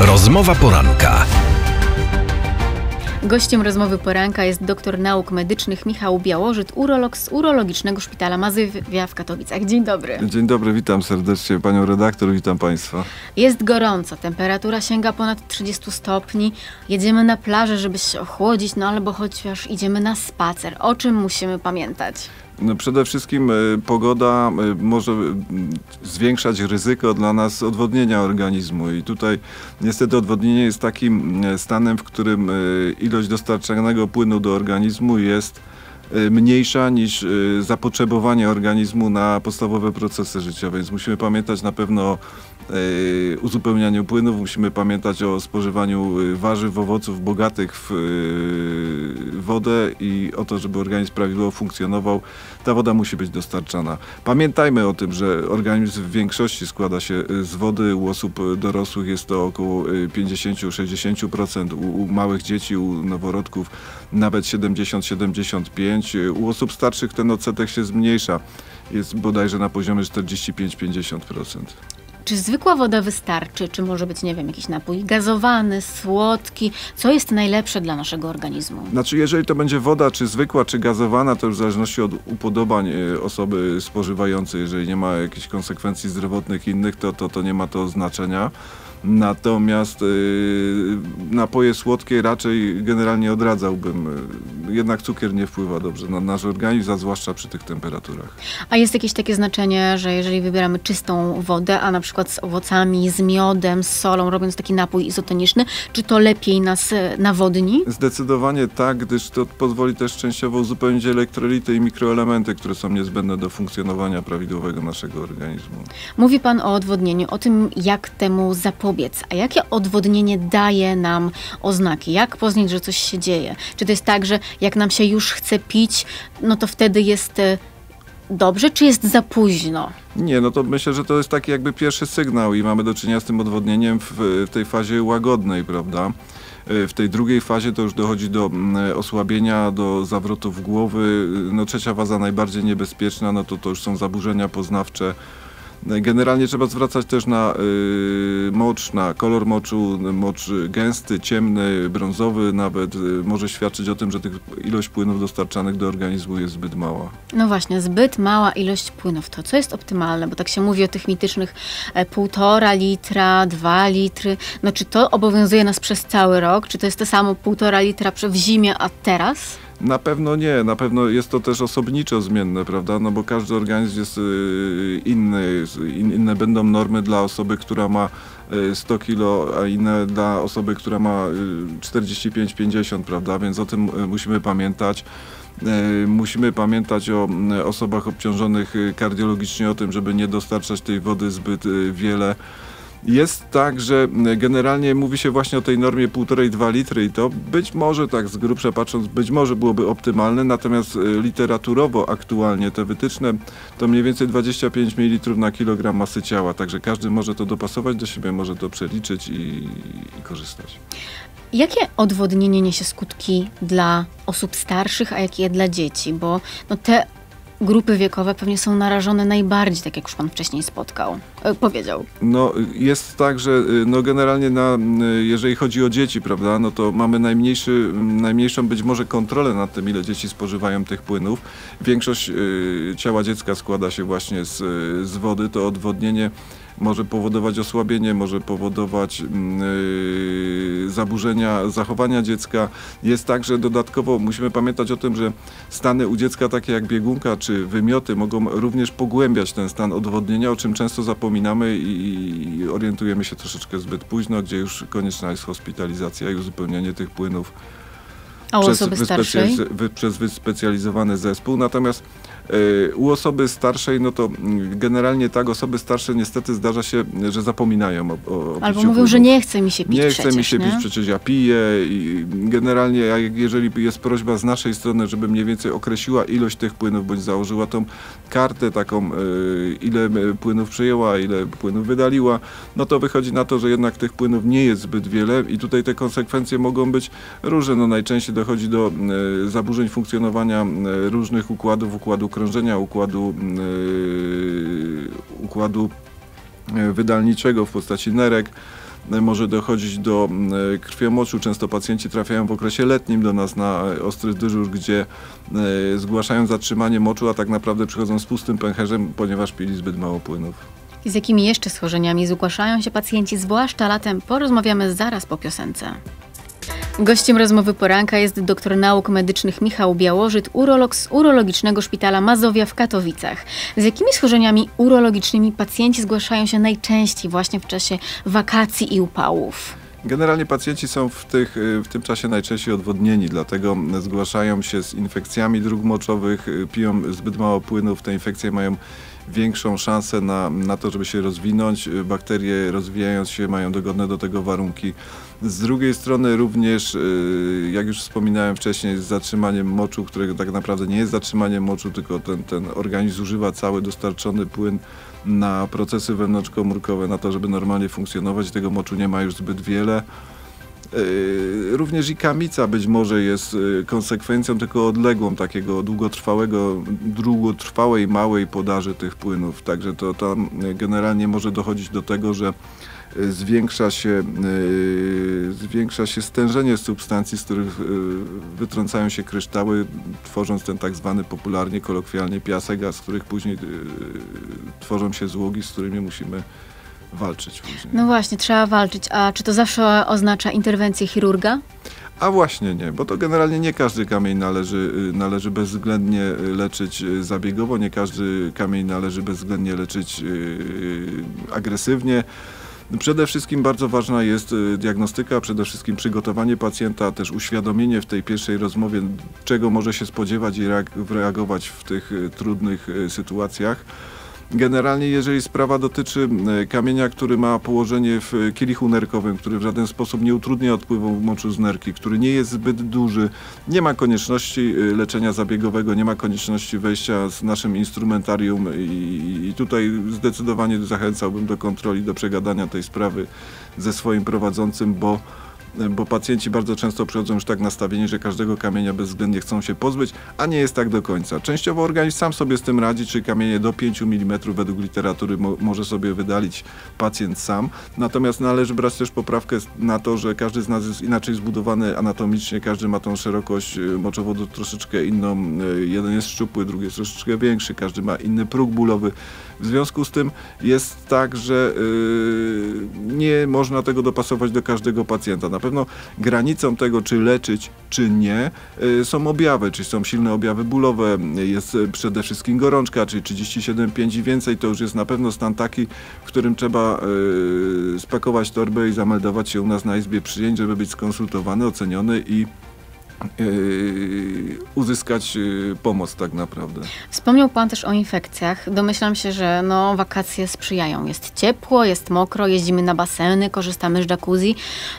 Rozmowa poranka. Gościem rozmowy poranka jest doktor nauk medycznych Michał Białożyt, urolog z Urologicznego Szpitala Mazywia w Katowicach. Dzień dobry. Dzień dobry, witam serdecznie panią redaktor, witam państwa. Jest gorąco, temperatura sięga ponad 30 stopni. Jedziemy na plażę, żeby się ochłodzić, no albo chociaż idziemy na spacer. O czym musimy pamiętać? No przede wszystkim y, pogoda y, może zwiększać ryzyko dla nas odwodnienia organizmu. I tutaj niestety odwodnienie jest takim y, stanem, w którym ilość dostarczanego płynu do organizmu jest mniejsza niż zapotrzebowanie organizmu na podstawowe procesy życiowe, więc musimy pamiętać na pewno o uzupełnianiu płynów, musimy pamiętać o spożywaniu y, warzyw, owoców bogatych w y, wodę i o to, żeby organizm prawidłowo funkcjonował, ta woda musi być dostarczana. Pamiętajmy o tym, że organizm w większości składa się z wody, u osób dorosłych jest to około y, 50-60%, u, u małych dzieci, u noworodków nawet 70-75%, y, u osób starszych ten odsetek się zmniejsza, jest bodajże na poziomie 45-50%. Czy zwykła woda wystarczy? Czy może być, nie wiem, jakiś napój gazowany, słodki? Co jest najlepsze dla naszego organizmu? Znaczy, jeżeli to będzie woda, czy zwykła, czy gazowana, to już w zależności od upodobań e, osoby spożywającej, jeżeli nie ma jakichś konsekwencji zdrowotnych innych, to, to, to nie ma to znaczenia. Natomiast y, napoje słodkie raczej generalnie odradzałbym. Jednak cukier nie wpływa dobrze na nasz organizm, a zwłaszcza przy tych temperaturach. A jest jakieś takie znaczenie, że jeżeli wybieramy czystą wodę, a na przykład z owocami, z miodem, z solą, robiąc taki napój izotoniczny, czy to lepiej nas e, nawodni? Zdecydowanie tak, gdyż to pozwoli też częściowo uzupełnić elektrolity i mikroelementy, które są niezbędne do funkcjonowania prawidłowego naszego organizmu. Mówi Pan o odwodnieniu, o tym, jak temu zapobiec. A jakie odwodnienie daje nam oznaki? Jak poznać, że coś się dzieje? Czy to jest tak, że jak nam się już chce pić, no to wtedy jest e, dobrze, czy jest za późno? Nie, no to myślę, że to jest taki jakby pierwszy sygnał i mamy do czynienia z tym odwodnieniem w, tej fazie łagodnej, prawda? Y, W tej drugiej fazie to już dochodzi do mm, osłabienia, do zawrotów głowy. No trzecia faza najbardziej niebezpieczna, no to to już są zaburzenia poznawcze. Generalnie trzeba zwracać też na y, mocz, na kolor moczu. Mocz gęsty, ciemny, brązowy nawet y, może świadczyć o tym, że tych ilość płynów dostarczanych do organizmu jest zbyt mała. No właśnie, zbyt mała ilość płynów. To co jest optymalne? Bo tak się mówi o tych mitycznych e, półtora litra, dwa litry. No czy to obowiązuje nas przez cały rok? Czy to jest to samo półtora litra w zimie, a teraz? Na pewno nie, na pewno jest to też osobniczo zmienne, prawda? No bo każdy organizm jest y, inny, in, inne będą normy dla osoby, która ma y, 100 kilo, a inne dla osoby, która ma y, 45-50, prawda? Więc o tym y, musimy pamiętać. Y, Musimy pamiętać o y, osobach obciążonych y, kardiologicznie, o tym, żeby nie dostarczać tej wody zbyt y, wiele. Jest tak, że generalnie mówi się właśnie o tej normie 1,5-2 litry i to być może tak z grubsza patrząc, być może byłoby optymalne, natomiast y, literaturowo aktualnie te wytyczne to mniej więcej 25 ml na kilogram masy ciała, także każdy może to dopasować do siebie, może to przeliczyć i, i korzystać. Jakie odwodnienie niesie skutki dla osób starszych, a jakie dla dzieci? Bo no, te grupy wiekowe pewnie są narażone najbardziej, tak jak już Pan wcześniej spotkał, e, powiedział. No jest tak, że y, no generalnie na, y, jeżeli chodzi o dzieci, prawda, no to mamy najmniejszy, najmniejszą być może kontrolę nad tym, ile dzieci spożywają tych płynów. Większość y, ciała dziecka składa się właśnie z, z wody, to odwodnienie może powodować osłabienie, może powodować mm, y, zaburzenia zachowania dziecka. Jest tak, że dodatkowo musimy pamiętać o tym, że stany u dziecka takie jak biegunka czy wymioty mogą również pogłębiać ten stan odwodnienia, o czym często zapominamy i, i orientujemy się troszeczkę zbyt późno, gdzie już konieczna jest hospitalizacja i uzupełnienie tych płynów A przez, osoby wyspecjaliz- wy, przez wyspecjalizowany zespół. Natomiast u osoby starszej, no to generalnie tak, osoby starsze niestety zdarza się, że zapominają o, o, Albo mówią, że nie chce mi się pić Nie chce mi się nie? pić, przecież ja piję i generalnie jak- jeżeli jest prośba z naszej strony, żeby mniej więcej określiła ilość tych płynów, bądź założyła tą kartę taką, y, ile y, płynów przyjęła, ile płynów wydaliła, no to wychodzi na to, że jednak tych płynów nie jest zbyt wiele i tutaj te konsekwencje mogą być różne. No najczęściej dochodzi do y, zaburzeń funkcjonowania y, różnych układów, układu krążenia, układu, y, układu y, wydalniczego w postaci nerek. może dochodzić do krwiomoczu. Często pacjenci trafiają w okresie letnim do nas na ostry dyżur, gdzie zgłaszają zatrzymanie moczu, a tak naprawdę przychodzą z pustym pęcherzem, ponieważ pili zbyt mało płynów. I z jakimi jeszcze schorzeniami zgłaszają się pacjenci, zwłaszcza latem, porozmawiamy zaraz po piosence. Gościem rozmowy poranka jest doktor nauk medycznych Michał Białożyt, urolog z Urologicznego Szpitala Mazowia w Katowicach. Z jakimi schorzeniami urologicznymi pacjenci zgłaszają się najczęściej właśnie w czasie wakacji i upałów? Generalnie pacjenci są w, tych, w tym czasie najczęściej odwodnieni, dlatego zgłaszają się z infekcjami dróg moczowych, piją zbyt mało płynów, te infekcje mają większą szansę na, na to, żeby się rozwinąć. Bakterie rozwijając się mają dogodne do tego warunki. Z drugiej strony również, y, jak już wspominałem wcześniej, z zatrzymaniem moczu, którego tak naprawdę nie jest zatrzymaniem moczu, tylko ten, ten organizm zużywa cały dostarczony płyn na procesy wewnątrzkomórkowe, na to, żeby normalnie funkcjonować. Tego moczu nie ma już zbyt wiele. Y, również i kamica być może jest y, konsekwencją tylko odległą takiego długotrwałego, długotrwałej małej podaży tych płynów. Także to tam generalnie może dochodzić do tego, że zwiększa się, y, zwiększa się stężenie substancji, z których y, wytrącają się kryształy, tworząc ten tak zwany popularnie, kolokwialnie piasek, a z których później y, tworzą się złogi, z którymi musimy walczyć później. No właśnie, trzeba walczyć. A czy to zawsze oznacza interwencję chirurga? A właśnie nie, bo to generalnie nie każdy kamień należy, należy bezwzględnie leczyć zabiegowo, nie każdy kamień należy bezwzględnie leczyć agresywnie. Przede wszystkim bardzo ważna jest y, diagnostyka, przede wszystkim przygotowanie pacjenta, też uświadomienie w tej pierwszej rozmowie, czego może się spodziewać i reagować w tych y, trudnych y, sytuacjach. Generalnie, jeżeli sprawa dotyczy e, kamienia, który ma położenie w kielichu nerkowym, który w żaden sposób nie utrudnia odpływu moczu z nerki, który nie jest zbyt duży, nie ma konieczności e, leczenia zabiegowego, nie ma konieczności wejścia z naszym instrumentarium i, i tutaj zdecydowanie zachęcałbym do kontroli, do przegadania tej sprawy ze swoim prowadzącym, bo bo pacjenci bardzo często przychodzą już tak nastawieni, że każdego kamienia bezwzględnie chcą się pozbyć, a nie jest tak do końca. Częściowo organizm sam sobie z tym radzi, czy kamienie do 5 mm według literatury mo może sobie wydalić pacjent sam. Natomiast należy brać też poprawkę na to, że każdy z nas jest inaczej zbudowany anatomicznie, każdy ma tą szerokość y, moczowodu troszeczkę inną. Y, jeden jest szczupły, drugi jest troszeczkę większy, każdy ma inny próg bólowy. W związku z tym jest tak, że yy, nie można tego dopasować do każdego pacjenta. Na pewno granicą tego, czy leczyć, czy nie, yy, są objawy, czyli są silne objawy bólowe, jest przede wszystkim gorączka, czyli 37,5 i więcej, to już jest na pewno stan taki, w którym trzeba spakować torbę i zameldować się u nas na izbie przyjęć, żeby być skonsultowany, oceniony i uzyskać yy, pomoc tak naprawdę. Wspomniał Pan też o infekcjach. Domyślam się, że no, wakacje sprzyjają. Jest ciepło, jest mokro, jeździmy na baseny, korzystamy z jacuzzi.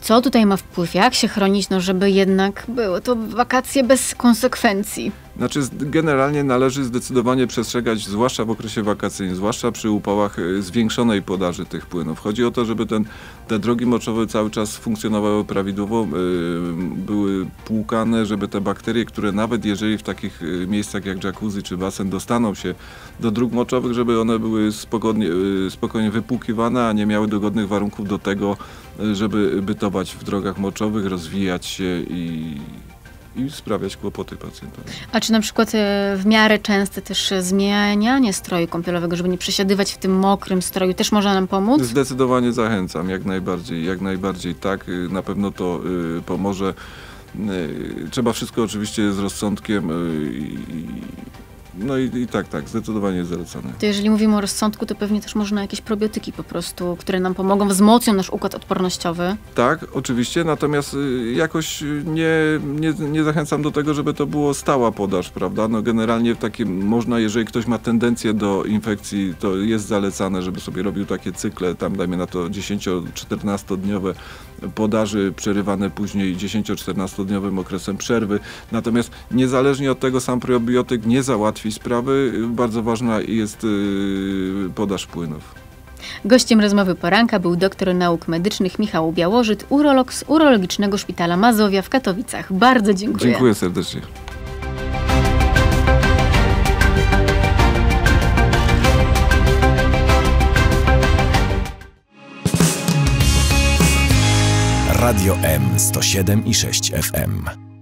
Co tutaj ma wpływ? Jak się chronić, no, żeby jednak były to wakacje bez konsekwencji? Znaczy generalnie należy zdecydowanie przestrzegać, zwłaszcza w okresie wakacyjnym, zwłaszcza przy upałach y, zwiększonej podaży tych płynów. Chodzi o to, żeby ten, te drogi moczowe cały czas funkcjonowały prawidłowo, yy, były płukane, żeby te bakterie, które nawet jeżeli w takich y, miejscach jak jacuzzi czy basen dostaną się do dróg moczowych, żeby one były spokojnie, spokojnie wypłukiwane, a nie miały dogodnych warunków do tego, żeby bytować w drogach moczowych, rozwijać się i i sprawiać kłopoty pacjentom. A czy na przykład e, w miarę częste też zmienianie stroju kąpielowego, żeby nie przesiadywać w tym mokrym stroju, też może nam pomóc? Zdecydowanie zachęcam, jak najbardziej, jak najbardziej tak. Y, na pewno to y, pomoże. Y, trzeba wszystko oczywiście z rozsądkiem i no i, i, tak, tak, zdecydowanie jest zalecane. To jeżeli mówimy o rozsądku, to pewnie też można jakieś probiotyki po prostu, które nam pomogą, wzmocnią nasz układ odpornościowy. Tak, oczywiście, natomiast y, jakoś nie, nie, nie zachęcam do tego, żeby to było stała podaż, prawda? No generalnie takim można, jeżeli ktoś ma tendencję do infekcji, to jest zalecane, żeby sobie robił takie cykle, tam dajmy na to 10-14 dniowe podaży przerywane później 10-14 okresem przerwy. Natomiast niezależnie od tego sam probiotyk nie załatwi sprawy. Bardzo ważna jest y, podaż płynów. Gościem rozmowy poranka był doktor nauk medycznych Michał Białożyt, urolog z Urologicznego Szpitala Mazowia w Katowicach. Bardzo dziękuję. Dziękuję serdecznie. Radio M 107 i 6 FM.